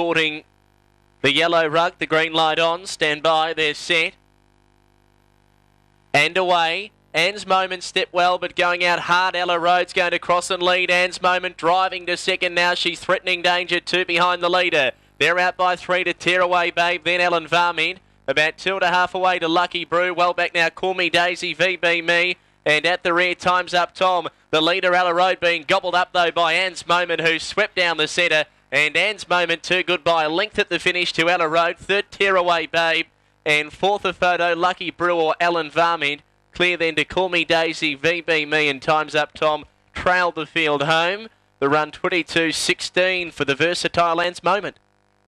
sporting the yellow rug, the green light on. Stand by, they're set. And away. Anne's Moment step well, but going out hard. Ella Rhodes going to cross and lead. Anne's Moment driving to second now. She's threatening danger. Two behind the leader. They're out by three to tear away, babe. Then Ellen Varmin. About two and a half away to Lucky Brew. Well back now. Call me Daisy, VB me. And at the rear, time's up, Tom. The leader, Ella Road, being gobbled up, though, by Anne's Moment, who swept down the centre. And Anne's Moment, too good by a length at the finish to Ella Road. Third, tear away, babe. And fourth, a photo, Lucky Brew or Ellen Varmint. Clear then to Call Me Daisy, VB Me, and Time's Up Tom trailed the field home. The run 22.16 for the Versatile Anne's Moment.